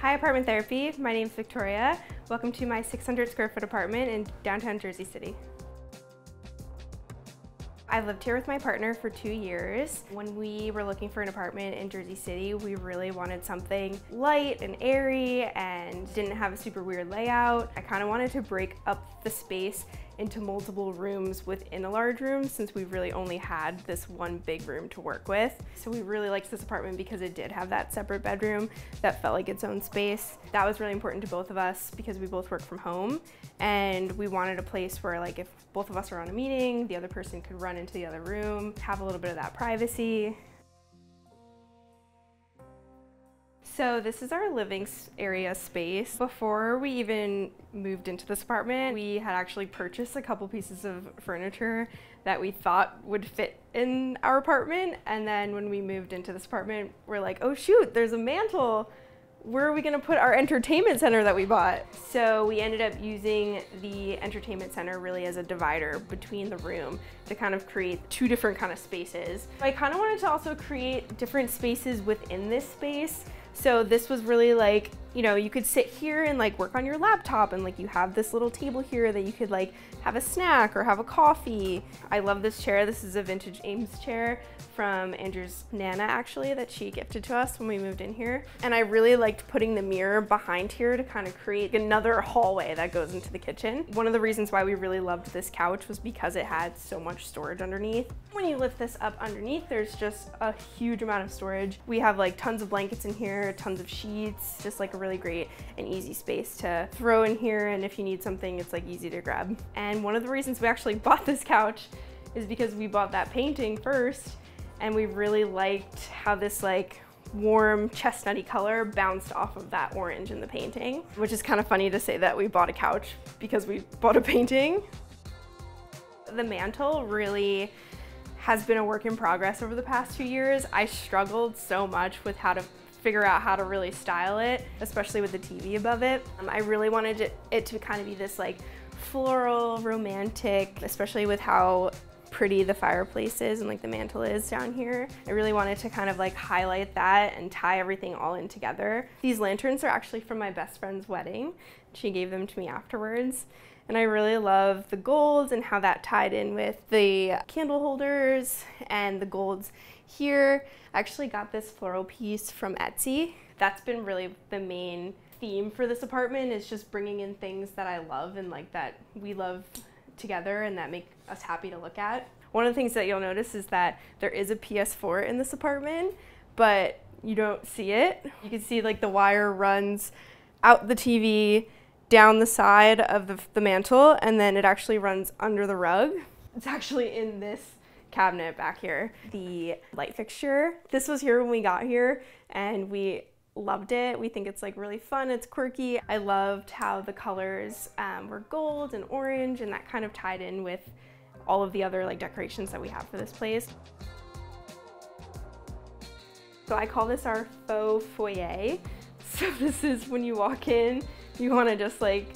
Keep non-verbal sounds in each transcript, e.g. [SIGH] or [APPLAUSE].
Hi Apartment Therapy, my name is Victoria. Welcome to my 600 square foot apartment in downtown Jersey City. I've lived here with my partner for two years. When we were looking for an apartment in Jersey City, we really wanted something light and airy and didn't have a super weird layout. I kind of wanted to break up the space into multiple rooms within a large room since we really only had this one big room to work with. So we really liked this apartment because it did have that separate bedroom that felt like its own space. That was really important to both of us because we both work from home and we wanted a place where like if both of us are on a meeting, the other person could run into the other room, have a little bit of that privacy. So this is our living area space. Before we even moved into this apartment, we had actually purchased a couple pieces of furniture that we thought would fit in our apartment. And then when we moved into this apartment, we're like, oh shoot, there's a mantle where are we going to put our entertainment center that we bought? So we ended up using the entertainment center really as a divider between the room to kind of create two different kind of spaces. I kind of wanted to also create different spaces within this space so this was really like, you know, you could sit here and like work on your laptop and like you have this little table here that you could like have a snack or have a coffee. I love this chair. This is a vintage Eames chair from Andrew's Nana actually that she gifted to us when we moved in here. And I really liked putting the mirror behind here to kind of create another hallway that goes into the kitchen. One of the reasons why we really loved this couch was because it had so much storage underneath. When you lift this up underneath, there's just a huge amount of storage. We have like tons of blankets in here, tons of sheets, just like a really great and easy space to throw in here. And if you need something, it's like easy to grab. And one of the reasons we actually [LAUGHS] bought this couch is because we bought that painting first and we really liked how this like warm chestnutty color bounced off of that orange in the painting, which is kind of funny to say that we bought a couch because we [LAUGHS] bought a painting. The mantle really has been a work in progress over the past two years. I struggled so much with how to figure out how to really style it, especially with the TV above it. Um, I really wanted it, it to kind of be this like floral, romantic, especially with how pretty the fireplace is and like the mantle is down here. I really wanted to kind of like highlight that and tie everything all in together. These lanterns are actually from my best friend's wedding. She gave them to me afterwards. And I really love the golds and how that tied in with the candle holders and the golds here. I actually got this floral piece from Etsy. That's been really the main theme for this apartment is just bringing in things that I love and like that we love together and that make us happy to look at. One of the things that you'll notice is that there is a PS4 in this apartment, but you don't see it. You can see like the wire runs out the TV, down the side of the, the mantle, and then it actually runs under the rug. It's actually in this cabinet back here. The light fixture, this was here when we got here and we loved it. We think it's like really fun, it's quirky. I loved how the colors um, were gold and orange and that kind of tied in with all of the other like decorations that we have for this place. So I call this our faux foyer. [LAUGHS] So this is when you walk in, you wanna just like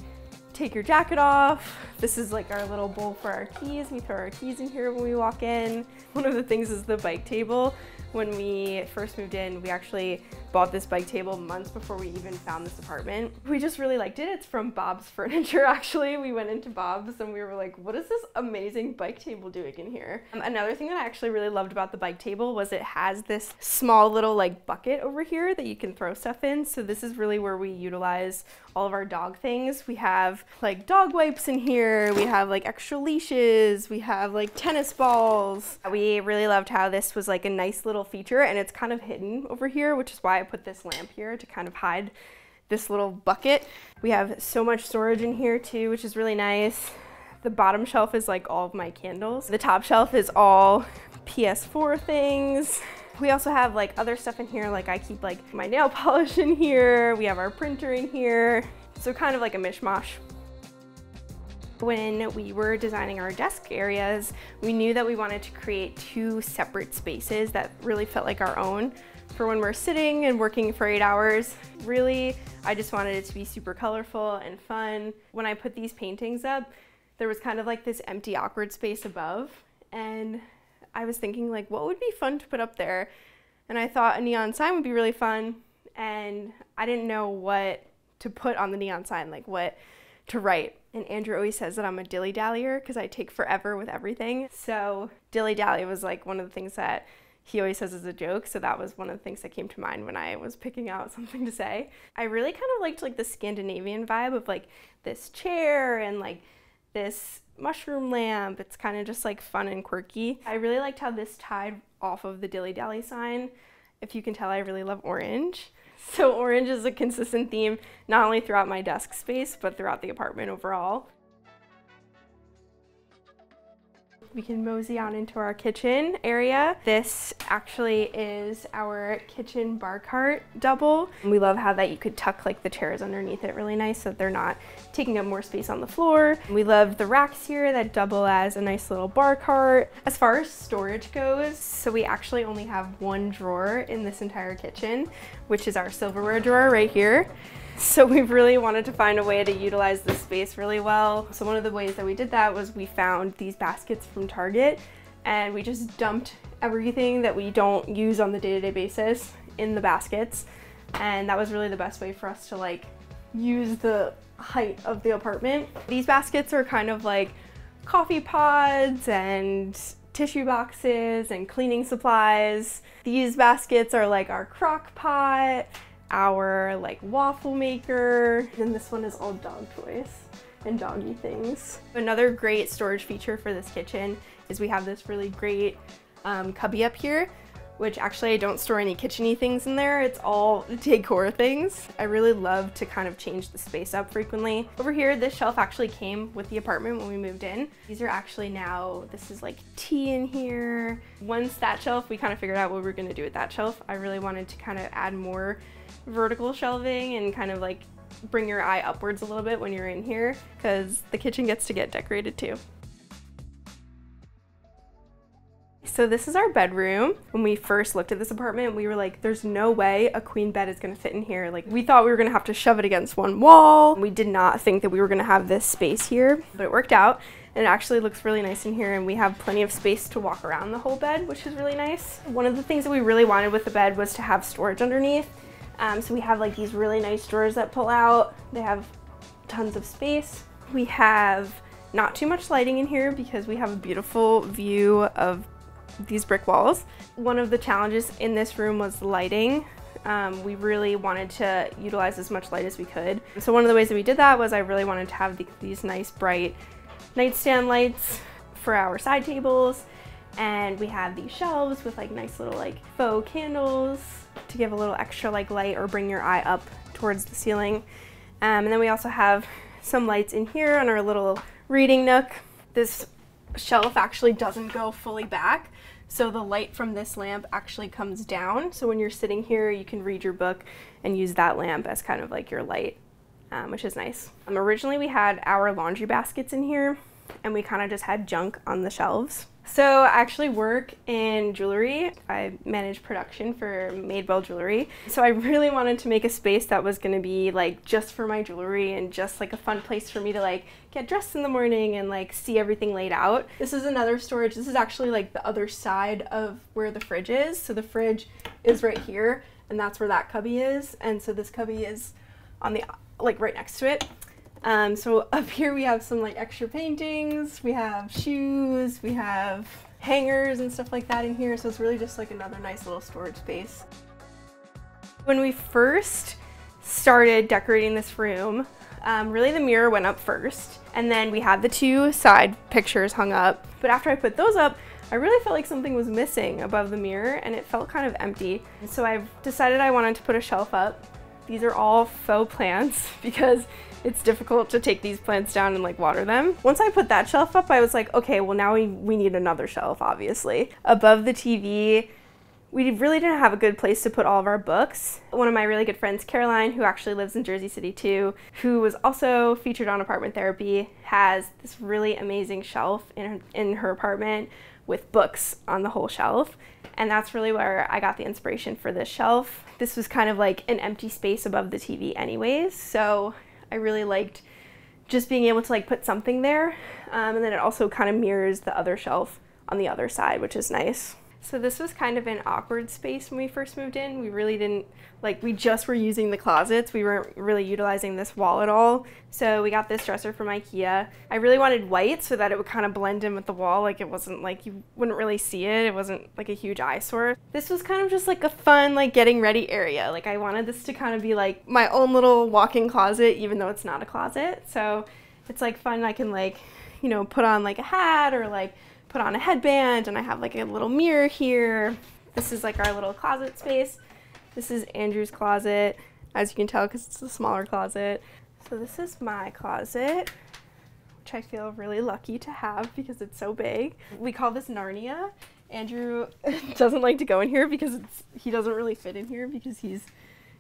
take your jacket off. This is like our little bowl for our keys. We throw our keys in here when we walk in. One of the things is the bike table. When we first moved in, we actually bought this bike table months before we even found this apartment. We just really liked it. It's from Bob's [LAUGHS] Furniture, actually. We went into Bob's and we were like, what is this amazing bike table doing in here? Um, another thing that I actually really loved about the bike table was it has this small little like bucket over here that you can throw stuff in. So this is really where we utilize all of our dog things. We have like dog wipes in here. We have like extra leashes. We have like tennis balls. We really loved how this was like a nice little feature and it's kind of hidden over here, which is why I put this lamp here to kind of hide this little bucket. We have so much storage in here too, which is really nice. The bottom shelf is like all of my candles. The top shelf is all PS4 things. We also have like other stuff in here, like I keep like my nail [LAUGHS] polish in here. We have our printer in here. So kind of like a mishmash. When we were designing our desk areas, we knew that we wanted to create two separate spaces that really felt like our own for when we're sitting and working for eight hours. Really, I just wanted it to be super colorful and fun. When I put these paintings up, there was kind of like this empty, awkward space above. And I was thinking like, what would be fun to put up there? And I thought a neon sign would be really fun. And I didn't know what to put on the neon sign, like what to write. And Andrew always says that I'm a dilly dallyer because I take forever with everything. So dilly dally was like one of the things that he always says as a joke. So that was one of the things that came to mind when I was picking out [LAUGHS] something to say. I really kind of liked like the Scandinavian vibe of like this chair and like this mushroom lamp. It's kind of just like fun and quirky. I really liked how this tied off of the dilly dally sign. If you can tell, I really love orange. [LAUGHS] So orange is a consistent theme, not only throughout my desk space, but throughout the apartment overall. We can mosey on into our kitchen area. This actually is our kitchen bar cart double. We love how that you could tuck like the chairs underneath it really nice so they're not taking up more space on the floor. We love the racks here that double as a nice little bar cart. As far as storage goes, so we actually only have one drawer in this entire kitchen, which is our silverware drawer right here. So we really wanted to find a way to utilize the space really well. So one of the ways that we did that was we found these baskets from Target and we just dumped everything that we don't use on the day-to-day -day basis in the baskets. And that was really the best way for us to like use the height of the apartment. These baskets are kind of like coffee pods and tissue boxes and cleaning supplies. These baskets are like our crock pot our like waffle maker. And this one is all dog toys and doggy things. Another great storage feature for this kitchen is we have this really great um, cubby up here which actually I don't store any kitcheny things in there. It's all [LAUGHS] decor things. I really love to kind of change the space up frequently. Over here, this shelf actually came with the apartment when we moved in. These are actually now, this is like tea in here. Once that shelf, we kind of figured out what we were gonna do with that shelf. I really wanted to kind of add more vertical shelving and kind of like bring your eye upwards a little bit when you're in here because the kitchen gets to get decorated too. So this is our bedroom. When we first looked at this apartment, we were like, there's no way a queen bed is gonna fit in here. Like we thought we were gonna have to shove it against one wall. We did not think that we were gonna have this space here, but it worked out. And it actually looks really nice in here and we have plenty of space to walk around the whole bed, which is really nice. One of the things that we really wanted with the bed was to have storage underneath. Um, so we have like these really nice drawers that pull out. They have tons of space. We have not too much lighting in here because we have a beautiful view of these brick walls. One of the challenges in this room was lighting. Um, we really wanted to utilize as much light as we could. So one of the ways that we did that was I really wanted to have the, these nice bright nightstand lights for our side tables and we have these shelves with like nice little like faux candles to give a little extra like light or bring your eye up towards the ceiling. Um, and then we also have some lights in here on our little reading nook. This shelf actually doesn't go fully back. So the light from this lamp actually comes down. So when you're sitting here, you can read your book and use that lamp as kind of like your light, um, which is nice. Um, originally we had our laundry baskets in here and we kind of just had junk on the shelves. So I actually work in jewelry. I manage production for Madewell Jewelry. So I really wanted to make a space that was gonna be like just for my jewelry and just like a fun place for me to like get dressed in the morning and like see everything laid out. This is another storage. This is actually like the other side of where the fridge is. So the fridge is right here and that's where that cubby is. And so this cubby is on the like right next to it. Um, so up here we have some like extra paintings, we have shoes, we have hangers and stuff like that in here. So it's really just like another nice little storage space. When we first started decorating this room, um, really the mirror went up first and then we had the two side pictures hung up. But after I put those up, I really felt like something was missing above the mirror and it felt kind of empty. So I've decided I wanted to put a shelf up. These are all faux plants [LAUGHS] because it's difficult to take these plants down and like water them. Once I put that shelf up, I was like, okay, well now we, we need another shelf, obviously. Above the TV, we really didn't have a good place to put all of our books. One of my really good friends, Caroline, who actually lives in Jersey City too, who was also featured on Apartment Therapy, has this really amazing shelf in her, in her apartment with books on the whole shelf. And that's really where I got the inspiration for this shelf. This was kind of like an empty space above the TV anyways, so I really liked just being able to like put something there. Um, and then it also kind of mirrors the other shelf on the other side, which is nice. So this was kind of an awkward space when we first moved in. We really didn't like we just were using the closets. We weren't really utilizing this wall at all. So we got this dresser from IKEA. I really wanted white so that it would kind of blend in with the wall. Like it wasn't like you wouldn't really see it. It wasn't like a huge eyesore. This was kind of just like a fun like getting ready area. Like I wanted this to kind of be like my own little walk-in closet even though it's not a closet. So it's like fun. I can like, you know, put on like a hat or like put on a headband and I have like a little mirror here. This is like our little closet space. This is Andrew's closet, as you can tell because it's a smaller closet. So this is my closet, which I feel really lucky to have because it's so big. We call this Narnia. Andrew [LAUGHS] doesn't like to go in here because he doesn't really fit in here because he's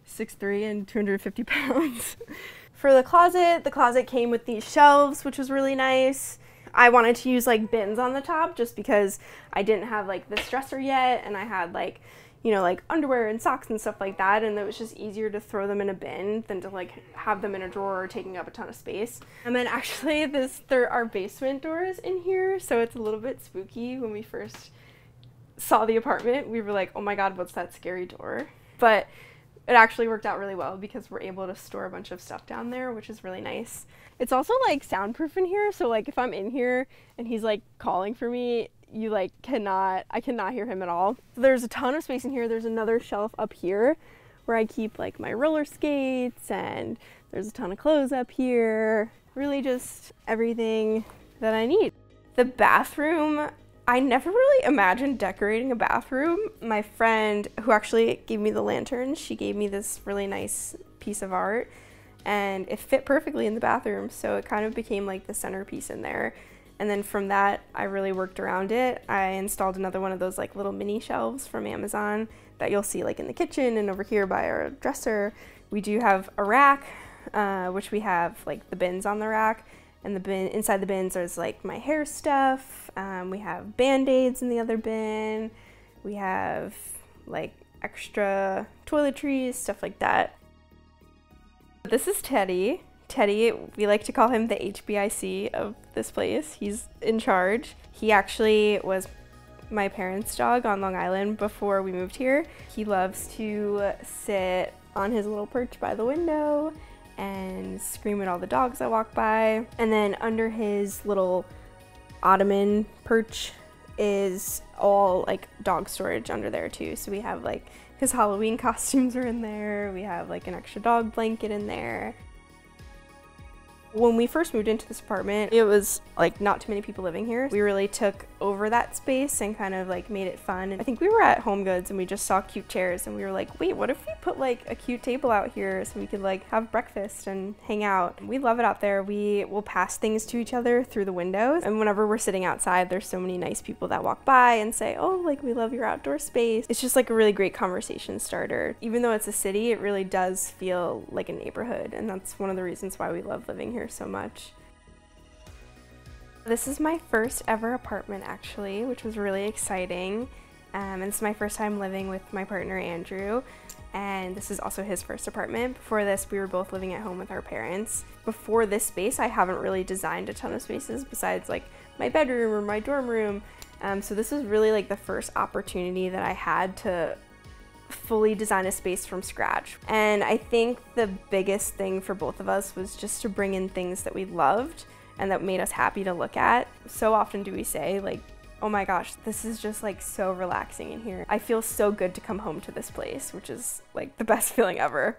6'3 and 250 [LAUGHS] pounds. For the closet, the closet came with these shelves, which was really nice. I wanted to use like bins on the top just because I didn't have like this dresser yet and I had like you know like underwear and socks and stuff like that and it was just easier to throw them in a bin than to like have them in a drawer taking up a ton of space. And then actually [LAUGHS] this there are basement doors in here so it's a little bit spooky. When we first saw the apartment we were like oh my god what's that scary door? But it actually worked out really well because we're able to store a bunch of stuff down there, which is really nice. It's also like soundproof in here, so like if I'm in here and he's like calling for me, you like cannot I cannot hear him at all. So there's a ton of space in here. There's another shelf up here where I keep like my roller skates and there's a ton of clothes up here. Really just everything that I need. The bathroom I never really imagined decorating a bathroom. My friend, who actually gave me the lantern, she gave me this really nice piece of art and it fit perfectly in the bathroom. So it kind of became like the centerpiece in there. And then from that, I really worked around it. I installed another one of those like little mini shelves from Amazon that you'll see like in the kitchen and over here by our dresser. We do have a rack, uh, which we have like the bins on the rack and the bin inside the bins there's like my hair stuff. Um, we have band-aids in the other bin. We have like extra toiletries stuff like that. This is teddy. Teddy we like to call him the hbic of this place. He's in charge. He actually was my parents dog on long island before we moved here. He loves to sit on his little perch by the window and scream at all the dogs that walk by. And then under his little ottoman perch is all like dog storage under there too. So we have like his Halloween [LAUGHS] costumes are in there. We have like an extra dog blanket in there. When we first moved into this apartment, it was like not too many people living here. We really took over that space and kind of like made it fun. And I think we were at Home Goods and we just saw cute chairs and we were like, wait, what if we put like a cute table out here so we could like have breakfast and hang out? We love it out there. We will pass things to each other through the windows. And whenever we're sitting outside, there's so many nice people that walk by and say, oh, like we love your outdoor space. It's just like a really great conversation starter. Even though it's a city, it really does feel like a neighborhood. And that's one of the reasons why we love living here so much. This is my first ever apartment actually, which was really exciting. Um, and it's my first time living with my partner Andrew. And this is also his first apartment. Before this, we were both living at home with our parents. Before this space, I haven't really designed a ton of spaces besides like my bedroom or my dorm room. Um, so this was really like the first opportunity that I had to fully design a space from scratch. And I think the biggest thing for both of us was just to bring in things that we loved and that made us happy to look at. So often do we say like, oh my gosh, this is just like so relaxing in here. I feel so good to come home to this place, which is like the best [LAUGHS] feeling ever.